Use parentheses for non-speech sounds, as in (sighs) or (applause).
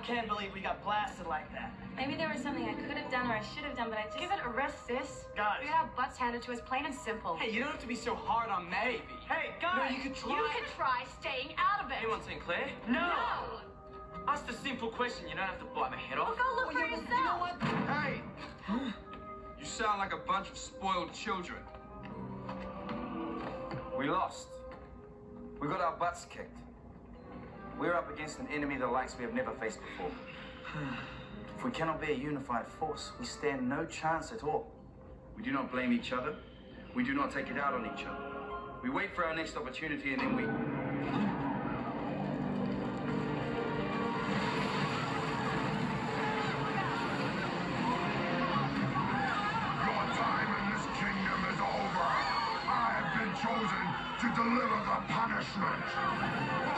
I can't believe we got blasted like that. Maybe there was something I could have done or I should have done, but I just. Give it a rest, sis. Guys. We got our butts handed to us plain and simple. Hey, you don't have to be so hard on Maddie. Hey, guys! No, you could try. You can try staying out of it. Anyone seen Claire? No! Ask the simple question. You don't have to bite my head off. Well, off. go look for yeah, yourself. but you know what? Hey! You sound like a bunch of spoiled children. We lost. We got our butts kicked. We're up against an enemy the likes we have never faced before. (sighs) if we cannot be a unified force, we stand no chance at all. We do not blame each other. We do not take it out on each other. We wait for our next opportunity and then we. Your time in this kingdom is over. I have been chosen to deliver the punishment.